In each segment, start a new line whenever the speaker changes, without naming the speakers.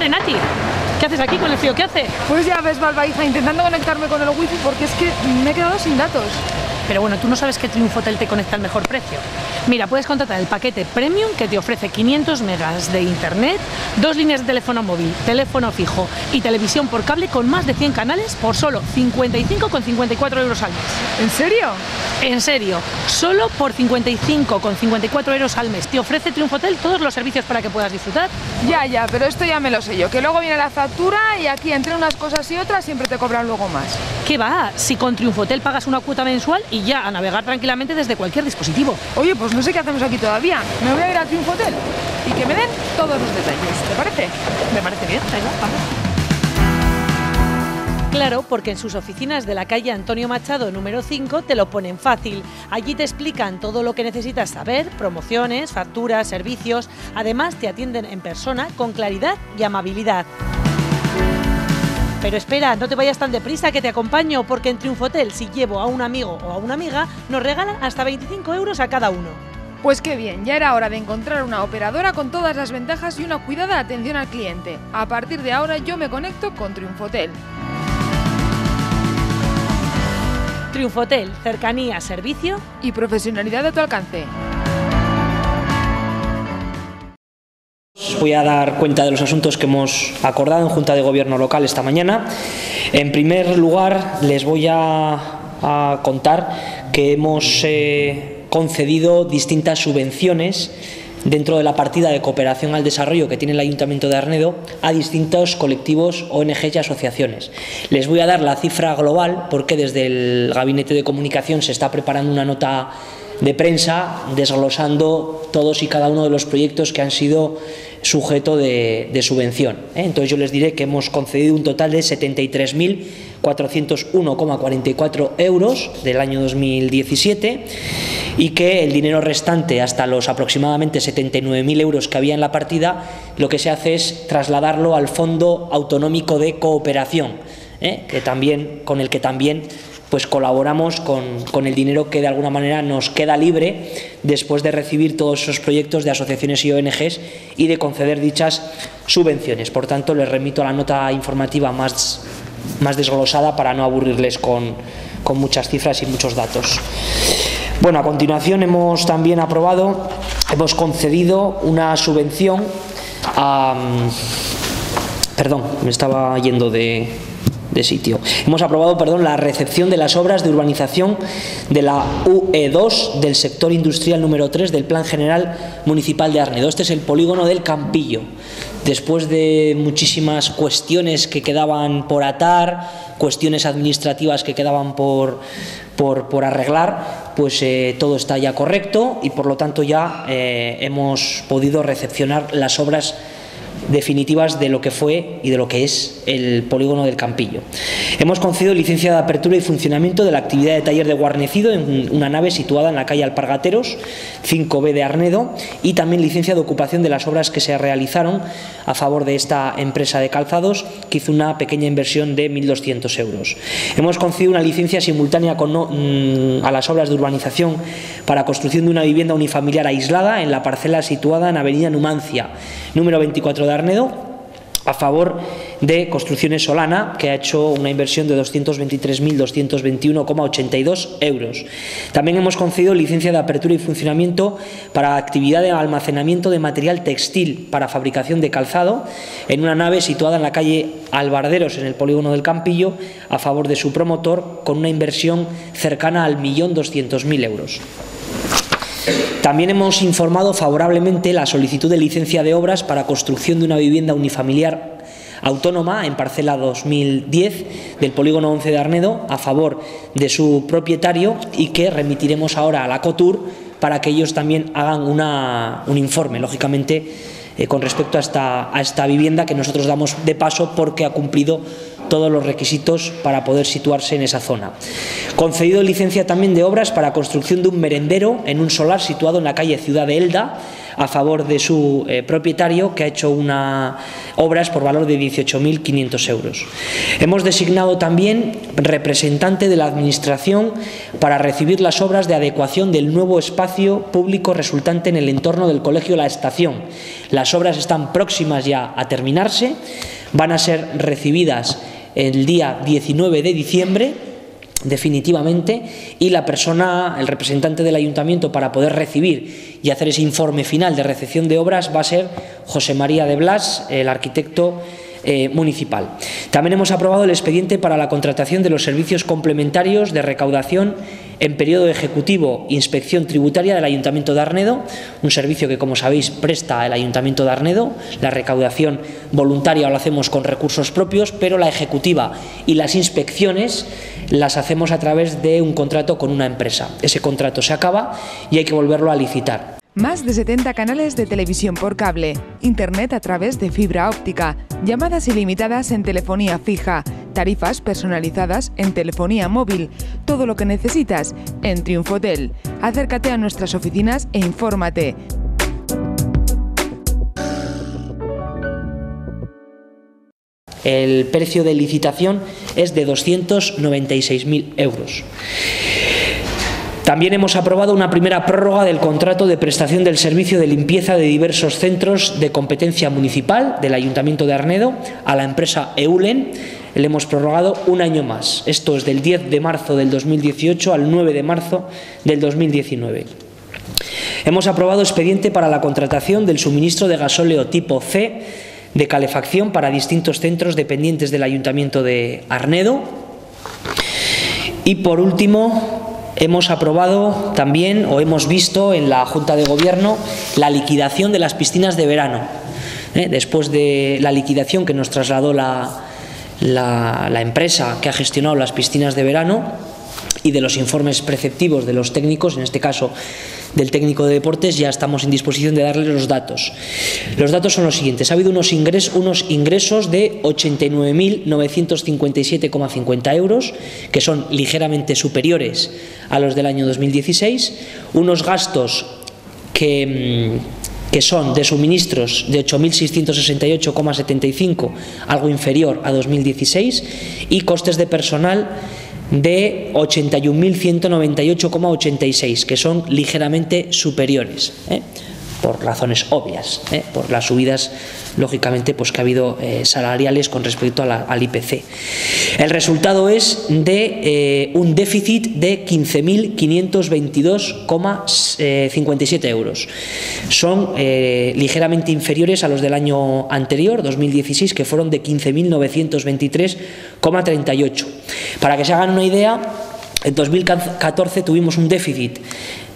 Hombre, Nati, ¿qué haces aquí con el frío que hace?
Pues ya ves, Balbaiza, intentando conectarme con el wifi porque es que me he quedado sin datos.
Pero bueno, tú no sabes que Triunfotel te conecta al mejor precio. Mira, puedes contratar el paquete Premium que te ofrece 500 megas de internet, dos líneas de teléfono móvil, teléfono fijo y televisión por cable con más de 100 canales por solo 55,54 euros al mes.
¿En serio?
En serio, solo por 55,54 euros al mes te ofrece Triunfotel todos los servicios para que puedas disfrutar.
Ya, ya, pero esto ya me lo sé yo, que luego viene la factura y aquí entre unas cosas y otras siempre te cobran luego más.
¿Qué va? Si con Triunfotel pagas una cuota mensual y ya a navegar tranquilamente desde cualquier dispositivo.
Oye, pues no sé qué hacemos aquí todavía. Me voy a ir a Triunfotel y que me den todos los detalles. ¿Te parece?
Me parece bien, venga, vamos. Claro, porque en sus oficinas de la calle Antonio Machado número 5 te lo ponen fácil. Allí te explican todo lo que necesitas saber, promociones, facturas, servicios. Además te atienden en persona con claridad y amabilidad. Pero espera, no te vayas tan deprisa que te acompaño, porque en Triunfotel, si llevo a un amigo o a una amiga, nos regalan hasta 25 euros a cada uno.
Pues qué bien, ya era hora de encontrar una operadora con todas las ventajas y una cuidada atención al cliente. A partir de ahora yo me conecto con Triunfotel.
Triunfotel, cercanía, servicio
y profesionalidad a tu alcance.
Voy a dar cuenta de los asuntos que hemos acordado en Junta de Gobierno Local esta mañana. En primer lugar, les voy a, contar que hemos eh, concedido distintas subvenciones dentro de la partida de cooperación al desarrollo que tiene el Ayuntamiento de Arnedo a distintos colectivos, ONGs y asociaciones. Les voy a dar la cifra global porque desde el Gabinete de Comunicación se está preparando una nota de prensa desglosando todos y cada uno de los proyectos que han sido sujeto de, subvención. ¿eh? Entonces yo les diré que hemos concedido un total de 73.401,44 euros del año 2017 y que el dinero restante hasta los aproximadamente 79.000 euros que había en la partida lo que se hace es trasladarlo al Fondo Autonómico de Cooperación, ¿eh? que también, con el que también pues colaboramos con, con, el dinero que de alguna manera nos queda libre después de recibir todos esos proyectos de asociaciones y ONGs y de conceder dichas subvenciones. Por tanto, les remito a la nota informativa más, más desglosada para no aburrirles con, con muchas cifras y muchos datos. Bueno, a continuación hemos también aprobado, hemos concedido una subvención a... Perdón, me estaba yendo de, de sitio. Hemos aprobado perdón, la recepción de las obras de urbanización de la UE2 del sector industrial número 3 del Plan General Municipal de Arnedo. Este es el polígono del Campillo. Después de muchísimas cuestiones que quedaban por atar, cuestiones administrativas que quedaban por, por, por arreglar, pues eh, todo está ya correcto y por lo tanto ya eh, hemos podido recepcionar las obras definitivas de lo que fue y de lo que es el polígono del Campillo. Hemos concedido licencia de apertura y funcionamiento de la actividad de taller de guarnecido en una nave situada en la calle Alpargateros, 5B de Arnedo, y también licencia de ocupación de las obras que se realizaron a favor de esta empresa de calzados, que hizo una pequeña inversión de 1.200 euros. Hemos concedido una licencia simultánea con, mmm, a las obras de urbanización para construcción de una vivienda unifamiliar aislada en la parcela situada en Avenida Numancia, número 24 de Arnedo, a favor de Construcciones Solana, que ha hecho una inversión de 223.221,82 euros. También hemos concedido licencia de apertura y funcionamiento para actividad de almacenamiento de material textil para fabricación de calzado en una nave situada en la calle Albarderos, en el polígono del Campillo, a favor de su promotor, con una inversión cercana al millón doscientos mil euros. También hemos informado favorablemente la solicitud de licencia de obras para construcción de una vivienda unifamiliar autónoma en parcela 2010 del polígono 11 de Arnedo a favor de su propietario y que remitiremos ahora a la COTUR para que ellos también hagan una, un informe, lógicamente, eh, con respecto a esta, a esta vivienda que nosotros damos de paso porque ha cumplido todos los requisitos para poder situarse en esa zona. Concedido licencia también de obras para construcción de un merendero en un solar situado en la calle Ciudad de Elda, a favor de su eh, propietario que ha hecho una obras por valor de 18.500 euros. Hemos designado también representante de la Administración para recibir las obras de adecuación del nuevo espacio público resultante en el entorno del Colegio La Estación. Las obras están próximas ya a terminarse, van a ser recibidas el día 19 de diciembre definitivamente y la persona, el representante del ayuntamiento para poder recibir y hacer ese informe final de recepción de obras va a ser José María de Blas, el arquitecto eh, municipal. También hemos aprobado el expediente para la contratación de los servicios complementarios de recaudación en periodo ejecutivo inspección tributaria del Ayuntamiento de Arnedo, un servicio que, como sabéis, presta el Ayuntamiento de Arnedo. La recaudación voluntaria lo hacemos con recursos propios, pero la ejecutiva y las inspecciones las hacemos a través de un contrato con una empresa. Ese contrato se acaba y hay que volverlo a licitar.
Más de 70 canales de televisión por cable, internet a través de fibra óptica, llamadas ilimitadas en telefonía fija, tarifas personalizadas en telefonía móvil, todo lo que necesitas en Triunfotel. Acércate a nuestras oficinas e infórmate.
El precio de licitación es de 296.000 euros. También hemos aprobado una primera prórroga del contrato de prestación del servicio de limpieza de diversos centros de competencia municipal del Ayuntamiento de Arnedo a la empresa EULEN. Le hemos prorrogado un año más. Esto es del 10 de marzo del 2018 al 9 de marzo del 2019. Hemos aprobado expediente para la contratación del suministro de gasóleo tipo C de calefacción para distintos centros dependientes del Ayuntamiento de Arnedo. Y por último, hemos aprobado también o hemos visto en la Junta de Gobierno la liquidación de las piscinas de verano. ¿eh? Después de la liquidación que nos trasladó la, la empresa que ha gestionado las piscinas de verano y de los informes preceptivos de los técnicos, en este caso del técnico de deportes, ya estamos en disposición de darle los datos. Los datos son los siguientes. Ha habido unos, ingresos, unos ingresos de 89.957,50 euros, que son ligeramente superiores a los del año 2016, unos gastos que mm, que son de suministros de 8.668,75, algo inferior a 2016, y costes de personal de 81.198,86, que son ligeramente superiores. ¿eh? Por razones obvias, ¿eh? por las subidas, lógicamente, pues que ha habido eh, salariales con respecto al IPC. El resultado es de eh, un déficit de 15.522,57 euros. Son ligeramente inferiores a los del año anterior, 2016, que fueron de 15.923,38. Para que se hagan una idea, en 2014 tuvimos un déficit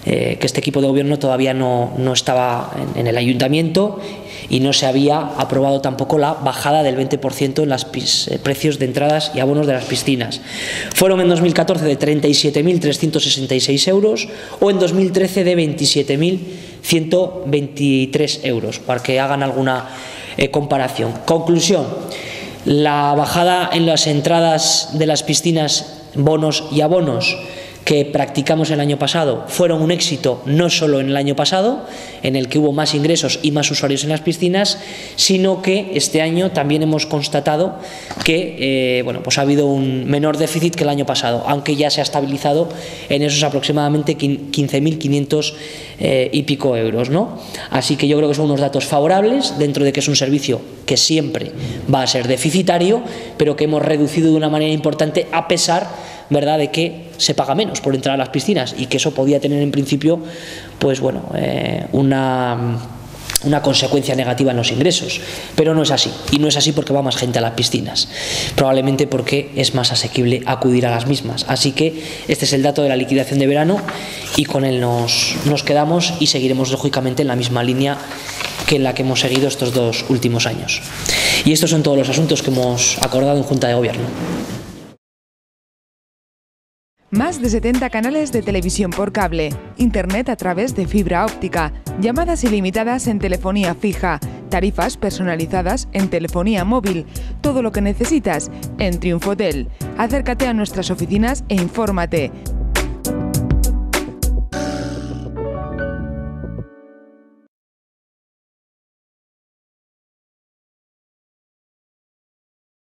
eh, que este equipo de gobierno todavía no, estaba en, el ayuntamiento y no se había aprobado tampoco la bajada del 20% en los eh, precios de entradas y abonos de las piscinas. Fueron en 2014 de 37.366 euros o en 2013 de 27.123 euros, para que hagan alguna eh, comparación. Conclusión, la bajada en las entradas de las piscinas, bonos y abonos que practicamos el año pasado fueron un éxito no solo en el año pasado, en el que hubo más ingresos y más usuarios en las piscinas, sino que este año también hemos constatado que eh, bueno, pues ha habido un menor déficit que el año pasado, aunque ya se ha estabilizado en esos aproximadamente 15.500 eh, y pico euros. ¿no? Así que yo creo que son unos datos favorables dentro de que es un servicio que siempre va a ser deficitario, pero que hemos reducido de una manera importante a pesar ¿verdad?, de que se paga menos por entrar a las piscinas y que eso podía tener en principio, pues bueno, eh, una una consecuencia negativa en los ingresos, pero no es así, y no es así porque va más gente a las piscinas, probablemente porque es más asequible acudir a las mismas. Así que este es el dato de la liquidación de verano y con él nos, nos quedamos y seguiremos lógicamente en la misma línea que en la que hemos seguido estos dos últimos años. Y estos son todos los asuntos que hemos acordado en Junta de Gobierno
más de 70 canales de televisión por cable, internet a través de fibra óptica, llamadas ilimitadas en telefonía fija, tarifas personalizadas en telefonía móvil, todo lo que necesitas en Triunfotel. Acércate a nuestras oficinas e infórmate.